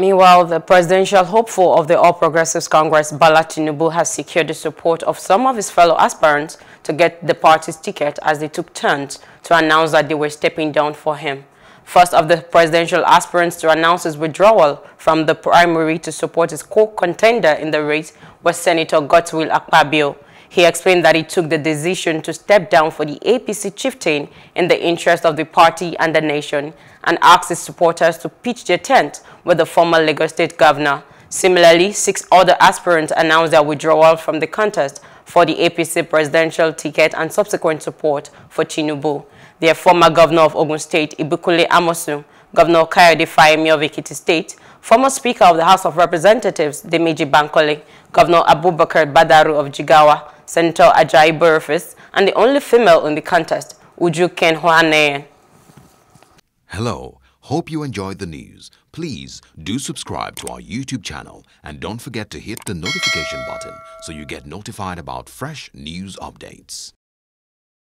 Meanwhile, the presidential hopeful of the All Progressives Congress, Bola Tinubu, has secured the support of some of his fellow aspirants to get the party's ticket as they took turns to announce that they were stepping down for him. First of the presidential aspirants to announce his withdrawal from the primary to support his co-contender in the race was Senator Godswill Akpabio. He explained that he took the decision to step down for the APC chieftain in the interest of the party and the nation and asked his supporters to pitch their tent with the former Lagos State governor. Similarly, six other aspirants announced their withdrawal from the contest for the APC presidential ticket and subsequent support for Tinubu. Their former governor of Ogun State, Ibikunle Amosun, Governor Kayode Fayemi of Ekiti State, former Speaker of the House of Representatives, Dimeji Bankole, Governor Abubakar Badaru of Jigawa, Senator Ajayi Boroffice, and the only female in the contest, Uju Ken Ohanenye. Hello, hope you enjoyed the news. Please do subscribe to our YouTube channel and don't forget to hit the notification button so you get notified about fresh news updates.